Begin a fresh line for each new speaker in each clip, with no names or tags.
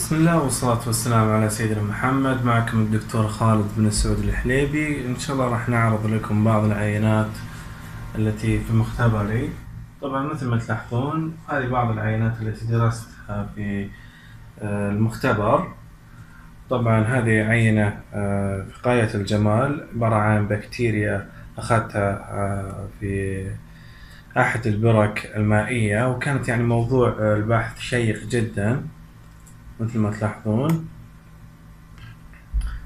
بسم الله والصلاة والسلام على سيدنا محمد. معكم الدكتور خالد بن السعود الحليبي. إن شاء الله راح نعرض لكم بعض العينات التي في مختبري طبعا مثل ما تلاحظون هذه بعض العينات التي درستها في آه، المختبر. طبعا هذه عينة آه، في غاية الجمال عبارة عن بكتيريا أخذتها آه، في أحد البرك المائية وكانت يعني موضوع البحث شيق جدا. مثل ما تلاحظون.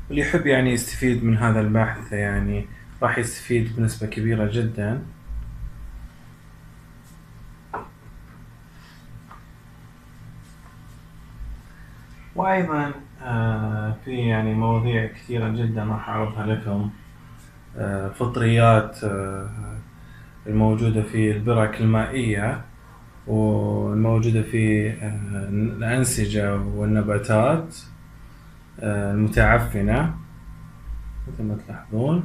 واللي يحب يعني يستفيد من هذا البحث يعني راح يستفيد بنسبة كبيرة جدا. وأيضا آه، في يعني مواضيع كثيرة جدا راح أعرضها لكم. آه، فطريات آه، الموجودة في البرك المائية. والموجودة في آه، الأنسجة والنباتات آه، المتعفنة مثل ما تلاحظون.